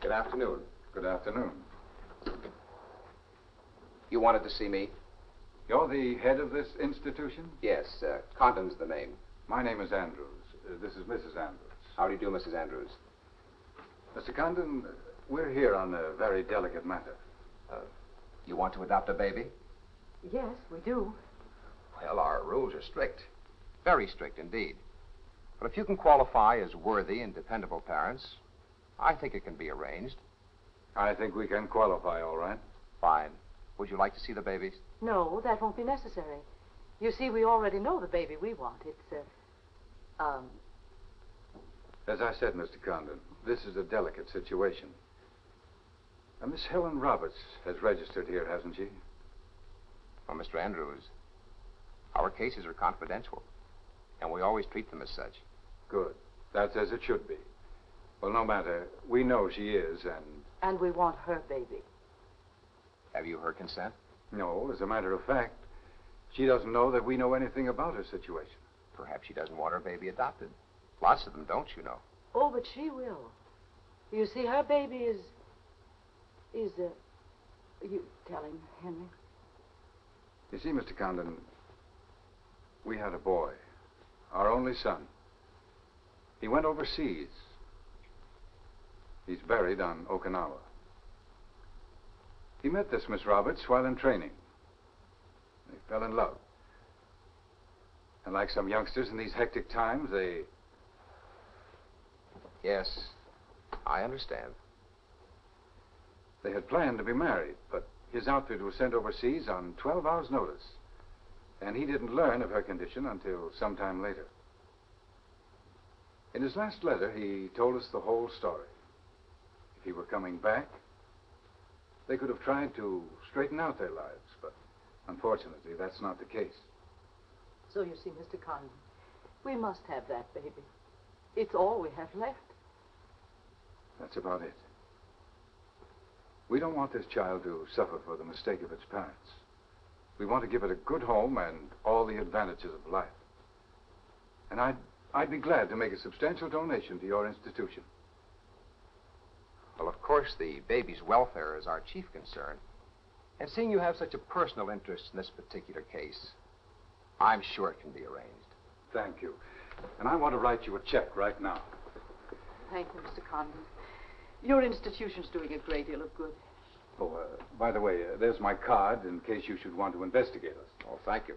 Good afternoon. Good afternoon. You wanted to see me? You're the head of this institution? Yes, uh, Condon's the name. My name is Andrews. Uh, this is Mrs. Andrews. How do you do, Mrs. Andrews? Mr. Condon, we're here on a very delicate matter. Uh, you want to adopt a baby? Yes, we do. Well, our rules are strict. Very strict indeed. But if you can qualify as worthy and dependable parents, I think it can be arranged. I think we can qualify, all right. Fine. Would you like to see the babies? No, that won't be necessary. You see, we already know the baby we want. It's, uh, um, As I said, Mr. Condon, this is a delicate situation. Uh, Miss Helen Roberts has registered here, hasn't she? Well, Mr. Andrews, our cases are confidential, and we always treat them as such. Good. That's as it should be. Well, no matter. We know she is, and and we want her baby. Have you her consent? no, as a matter of fact, she doesn't know that we know anything about her situation. Perhaps she doesn't want her baby adopted. Lots of them don't, you know. Oh, but she will. You see, her baby is, is, uh, you tell him, Henry. You see, Mr. Condon, we had a boy, our only son. He went overseas. He's buried on Okinawa. He met this Miss Roberts while in training. They fell in love. And like some youngsters in these hectic times, they. Yes, I understand. They had planned to be married, but his outfit was sent overseas on 12 hours' notice. And he didn't learn of her condition until sometime later. In his last letter, he told us the whole story. If he were coming back, they could have tried to straighten out their lives, but unfortunately, that's not the case. So you see, Mr. Condon, we must have that baby. It's all we have left. That's about it. We don't want this child to suffer for the mistake of its parents. We want to give it a good home and all the advantages of life. And I'd, I'd be glad to make a substantial donation to your institution. Well, of course, the baby's welfare is our chief concern. And seeing you have such a personal interest in this particular case, I'm sure it can be arranged. Thank you. And I want to write you a check right now. Thank you, Mr. Condon. Your institution's doing a great deal of good. Oh, uh, by the way, uh, there's my card in case you should want to investigate us. Oh, thank you.